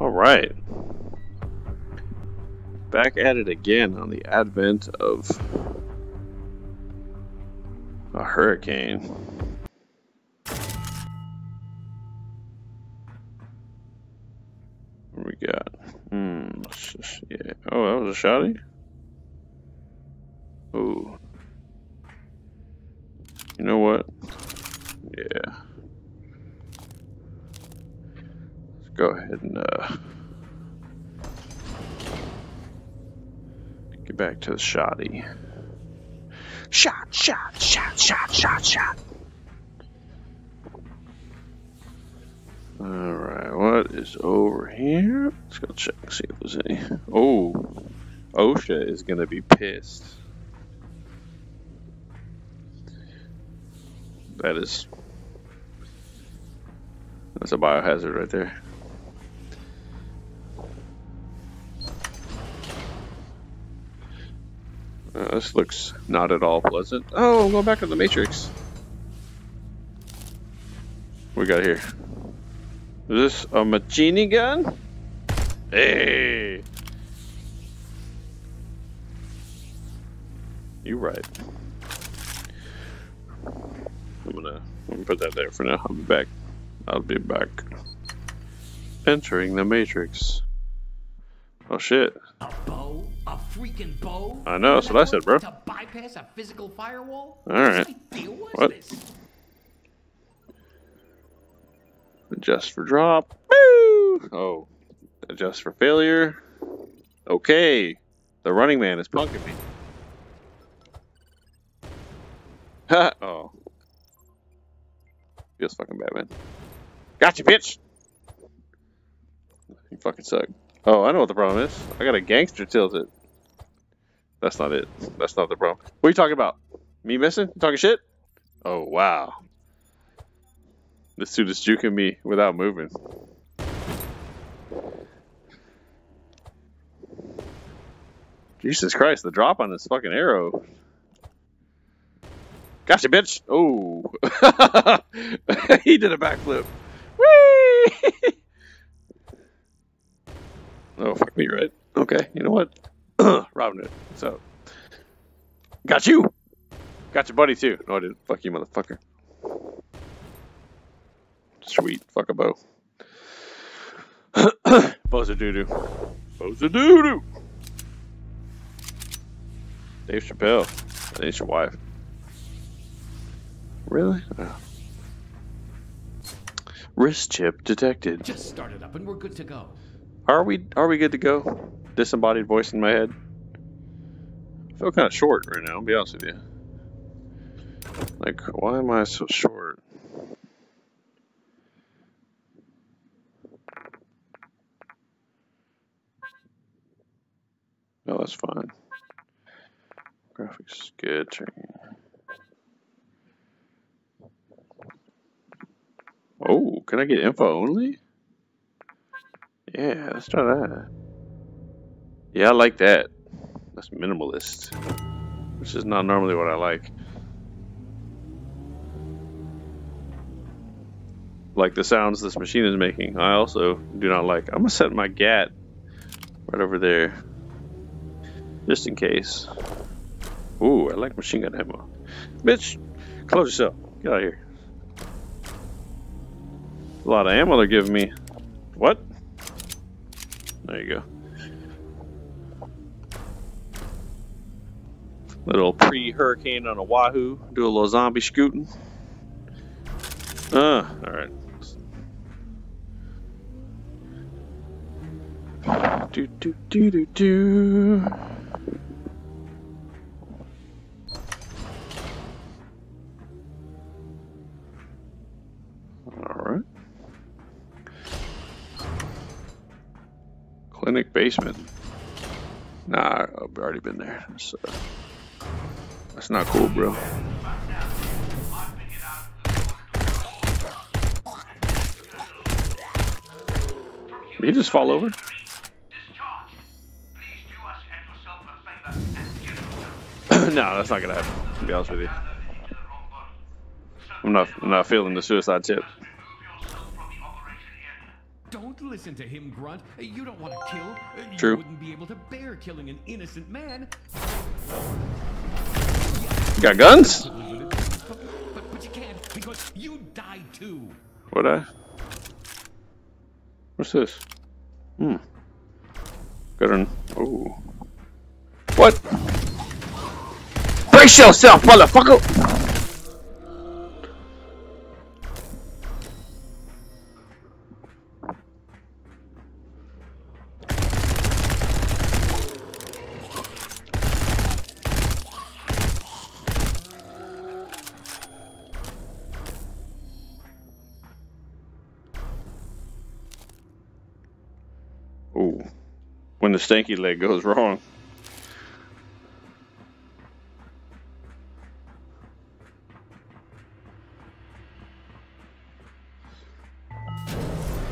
All right. Back at it again on the advent of a hurricane. What we got? Hmm. Yeah. Oh, that was a shotty? Ooh. You know what? Yeah. Let's go ahead and uh, get back to the shoddy. Shot, shot, shot, shot, shot, shot. Alright, what is over here? Let's go check, see if there's any. Oh, OSHA is gonna be pissed. That is. That's a biohazard right there. Uh, this looks not at all pleasant. Oh, I'm going back to the Matrix. What we got here? Is this a machine gun? Hey! You right. I'm gonna, I'm gonna put that there for now. I'll be back. I'll be back. Entering the Matrix. Oh shit. A freaking bow? I know, that's what I said, bro. To bypass a physical firewall? All right. What kind of deal was What? this? Adjust for drop. Woo! Oh. Adjust for failure. Okay. The running man is punking me. Ha! oh. Feels fucking Batman. Gotcha, bitch! You fucking suck. Oh, I know what the problem is. I got a gangster tilted. That's not it. That's not the problem. What are you talking about? Me missing? You talking shit? Oh, wow. This dude is juking me without moving. Jesus Christ, the drop on this fucking arrow. Gotcha, bitch! Oh. he did a backflip. Whee! oh, fuck me, right? Okay, you know what? Robbing it. So. Got you! Got your buddy, too. No, I didn't. Fuck you, motherfucker. Sweet. Fuck a bow. Bows a doo doo. Bows a doo doo. Dave Chappelle. Ain't your wife. Really? Oh. Wrist chip detected. Just start it up and we're good to go. Are we are we good to go? Disembodied voice in my head. I feel kind of short right now, I'll be honest with you. Like, why am I so short? No, that's fine. Graphics good. Oh, can I get info only? Yeah, let's try that. Yeah, I like that. That's minimalist, which is not normally what I like. Like the sounds this machine is making, I also do not like. I'm gonna set my GAT right over there, just in case. Ooh, I like machine gun ammo. Bitch, close yourself. Get out of here. A lot of ammo they're giving me. What? There you go. Little pre-hurricane on Oahu. Do a little zombie scooting. Ah, all right. Do do do do do. All right. Clinic basement. Nah, I've already been there. Uh, that's not cool, bro. Did he just fall over? no, that's not gonna happen. To be honest with you, I'm not. I'm not feeling the suicide tip. Don't listen to him, Grunt. You don't want to kill. You True. wouldn't be able to bear killing an innocent man. Got guns? But, but you can't because you died too. What I? What's this? Hmm. Got an. Oh. What? Brace yourself, motherfucker! Ooh. When the stanky leg goes wrong.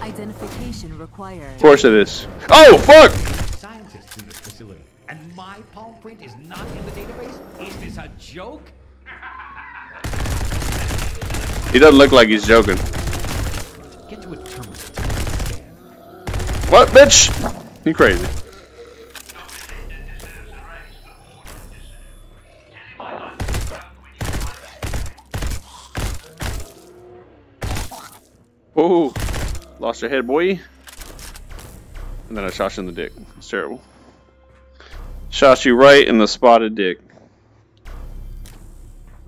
Identification required. Of course it is. Oh, fuck! Scientists in this facility, and my palm print is not in the database. Is this a joke? He doesn't look like he's joking. Get to a terminal. Scan. What, bitch? You crazy. Ooh, lost your head, boy. And then I shot you in the dick. It's terrible. Shot you right in the spotted dick.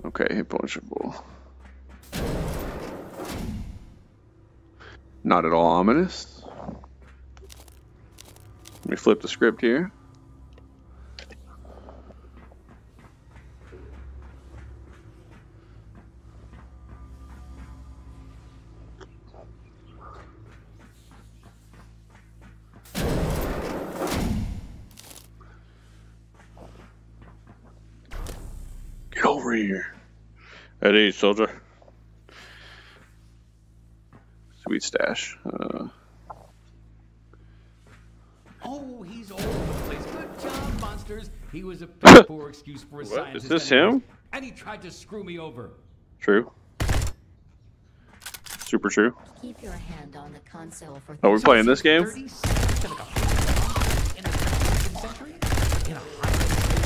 Okay, hit are. Not at all ominous. Let me flip the script here. Get over here. At ease, soldier. Sweet stash. Uh, He was a poor excuse for a What? scientist. Is this anyways. him? And he tried to screw me over. true. Super true. Keep your hand on the console for Oh, we're playing this game? 30 seconds to make a freaking in the 22nd century? In a high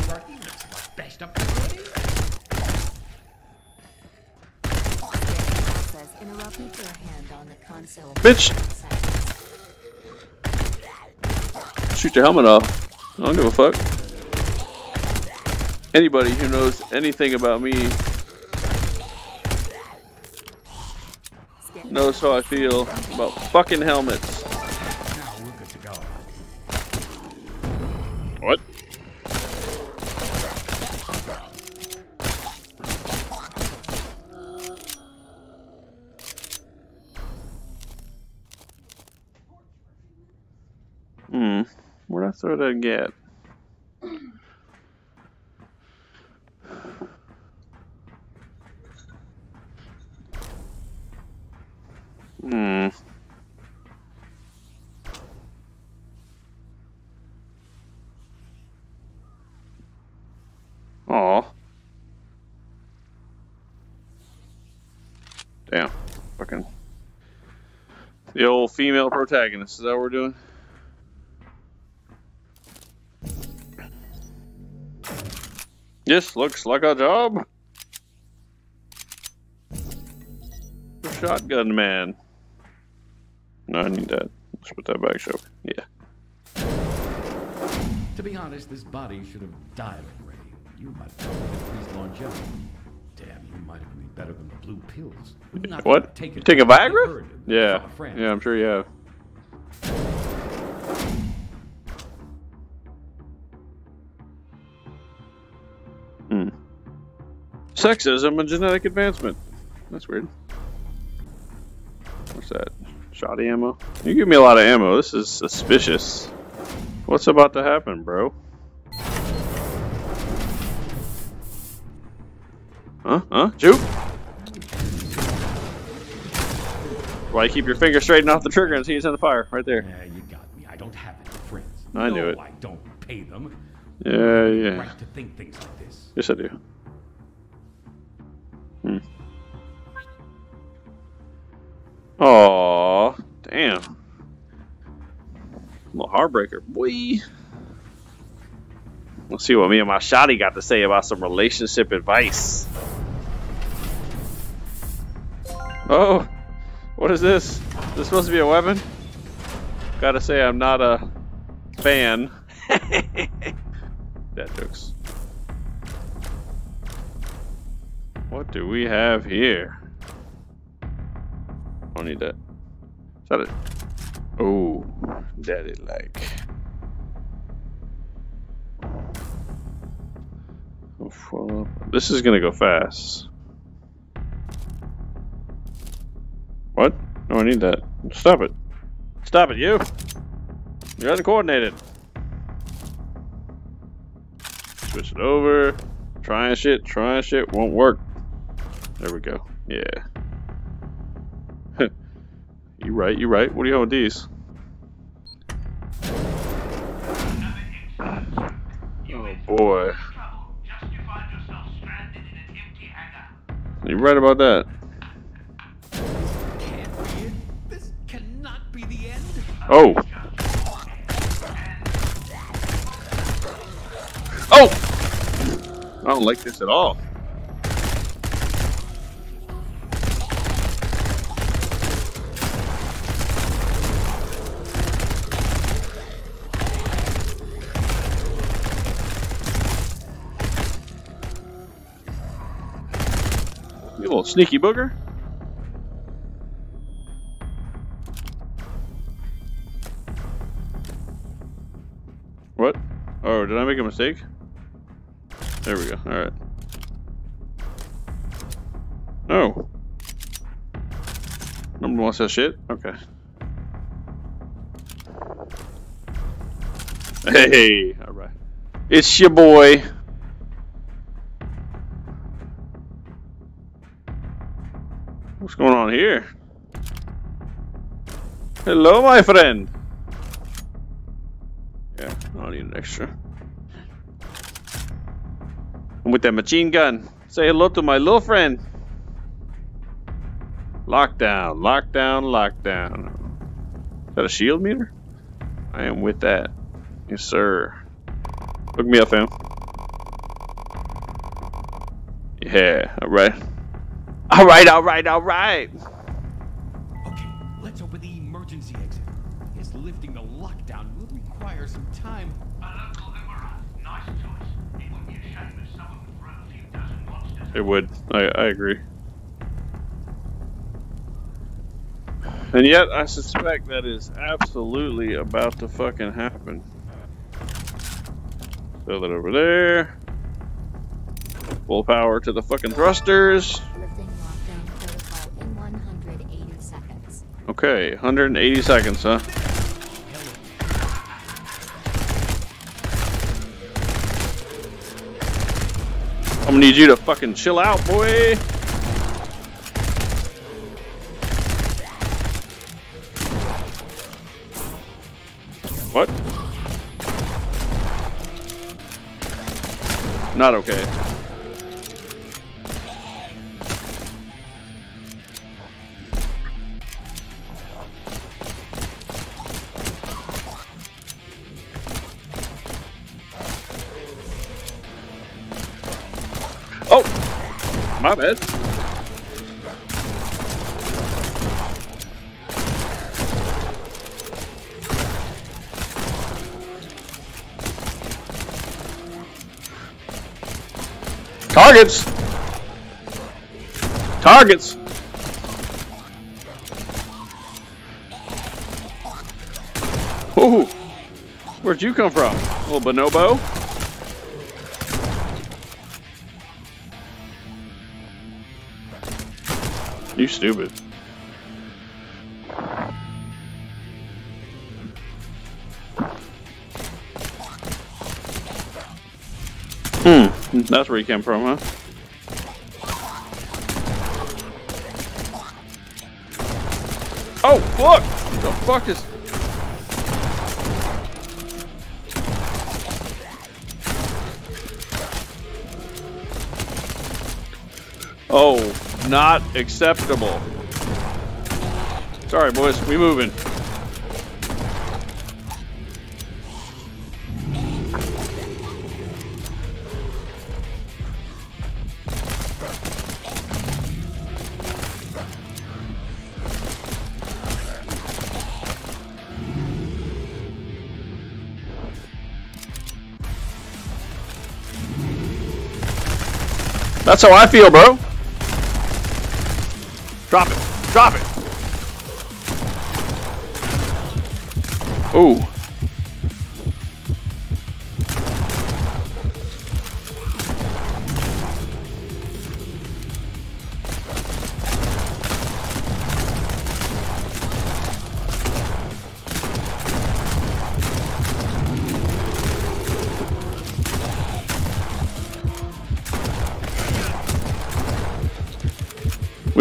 hierarchy with the best up facility? process. Interrupt. Keep your hand on the console. for Bitch. Shoot your helmet off. I don't give a fuck. Anybody who knows anything about me knows how I feel about fucking helmets. Now we're good to go. What? Hmm. Where'd I throw that gat? Hmm. Aw. Damn. Fucking. The old female protagonist. Is that what we're doing? This looks like a job. Shotgun man. No, I need that. Let's put that back, show. Yeah. To be honest, this body should have died already. You might have increased longevity. Damn, you might have been better than the blue pills. Not What? I've take a it, but I've Viagra? Yeah. from a friend. Yeah, I'm sure you have. Hmm. Sexism and genetic advancement. That's weird. What's that? Shoddy ammo? You give me a lot of ammo. This is suspicious. What's about to happen, bro? Huh? Huh? Juke? Why you keep your finger straight and off the trigger and see it's in the fire right there. Yeah, you got me. I don't have any friends. I no, knew it. I don't pay them. Yeah, yeah. Right to think things like this. Yes, I do. Hmm. Aw, damn. little heartbreaker, boy. Let's see what me and my shotty got to say about some relationship advice. Oh, what is this? Is this supposed to be a weapon? Gotta say, I'm not a fan. that jokes. What do we have here? I need that. Is that it? Oh, daddy like. Oh, This is gonna go fast. What? No, I need that. Stop it. Stop it, you! You're uncoordinated. Switch it over. Trying shit, trying shit, won't work. There we go. Yeah. You right, you right. What are you on with these? Oh boy. You're right about that. Can't be it. This cannot be the end. Oh! Oh! I don't like this at all. Sneaky booger. What? Oh, did I make a mistake? There we go. Alright. Oh. Number one says shit? Okay. Hey, alright. It's your boy. What's going on here? Hello, my friend. Yeah, I need an extra. I'm with that machine gun. Say hello to my little friend. Lockdown, lockdown, lockdown. Is that a shield meter? I am with that. Yes, sir. Look me up, fam. Yeah, alright. Alright, alright, alright. Okay, let's open the emergency exit. Yes, lifting the lockdown will require some time. A local Imara. Nice choice. It would be a shame if someone would a few dozen monsters It would. I, I agree. And yet, I suspect that is absolutely about to fucking happen. Throw that over there. Full power to the fucking thrusters. Lifting lockdown protocol in 180 seconds. Okay, 180 seconds, huh? I'm gonna need you to fucking chill out, boy. What? Not okay. Targets! Targets! Ooh! Where'd you come from? Little bonobo? You stupid. That's where you came from, huh? Oh, look! The fuck is... Oh, not acceptable. Sorry, boys, we moving. That's how I feel, bro. Drop it. Drop it. Ooh.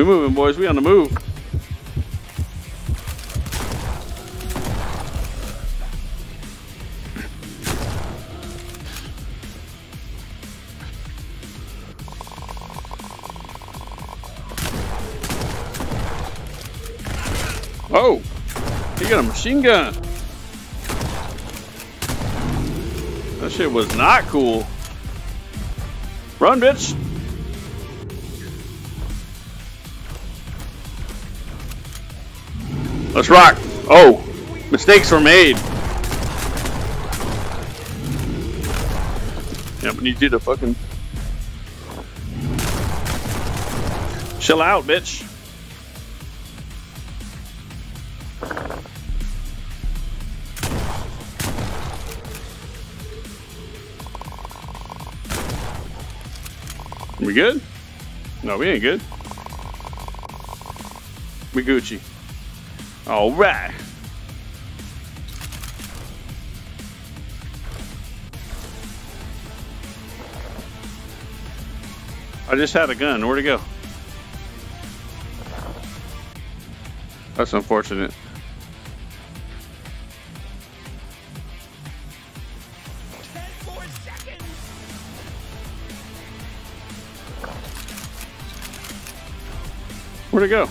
We moving, boys. We on the move. Oh, he got a machine gun. That shit was not cool. Run, bitch. Let's rock. Oh, mistakes were made. Yeah, we need you to fucking chill out, bitch. We good? No, we ain't good. We Gucci. All right. I just had a gun. Where'd it go? That's unfortunate. Where'd it go?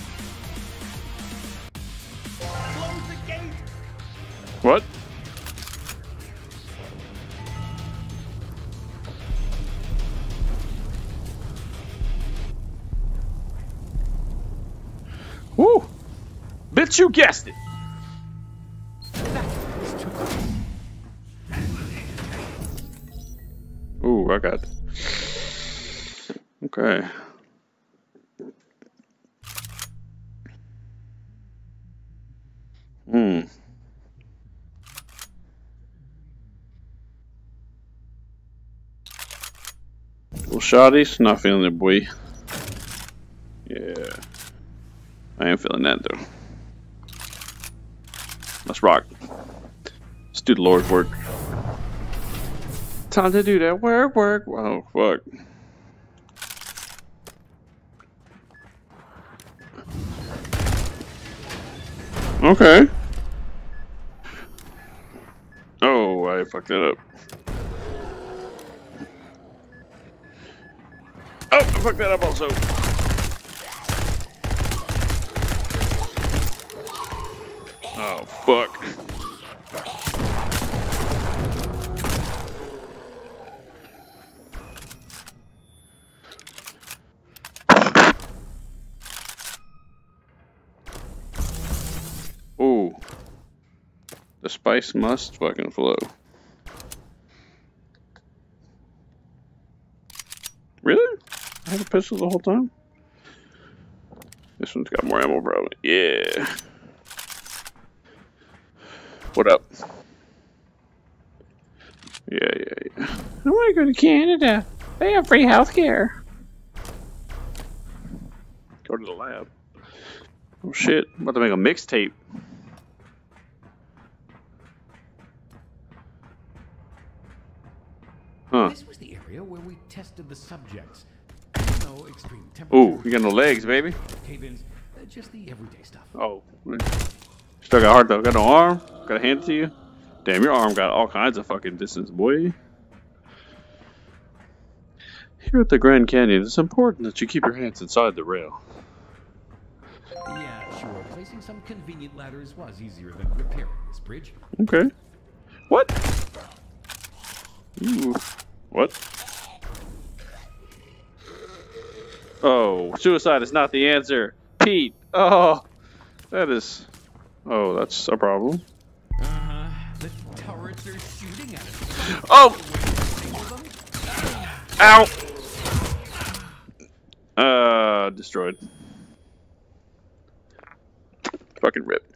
Bitch, you guessed it! Ooh, I got. Okay. Hmm. Well, shotties, not feeling it, boy. Yeah. I am feeling that, though. Let's rock. Let's do the Lord's work. Time to do that work, work. Oh, fuck. Okay. Oh, I fucked that up. Oh, I fucked that up also. Oh, fuck. Ooh. The spice must fucking flow. Really? I had a pistol the whole time? This one's got more ammo, bro. Yeah. What up? Yeah, yeah, yeah. I want to go to Canada. They have free healthcare. Go to the lab. Oh shit, I'm about to make a mixtape. Huh. This was the area where we tested the subjects. No extreme Ooh, you got no legs, baby. Cave-ins, just the everyday stuff. Oh. Still got heart though. Got no arm. Got a hand to you. Damn, your arm got all kinds of fucking distance, boy. Here at the Grand Canyon, it's important that you keep your hands inside the rail. Yeah, sure. Placing some convenient ladders was easier than repairing this bridge. Okay. What? Ooh. What? Oh, suicide is not the answer. Pete. Oh, that is. Oh, that's a problem. Uh -huh. The turrets are shooting at us. Oh! Ow! Uh, destroyed. Fucking rip.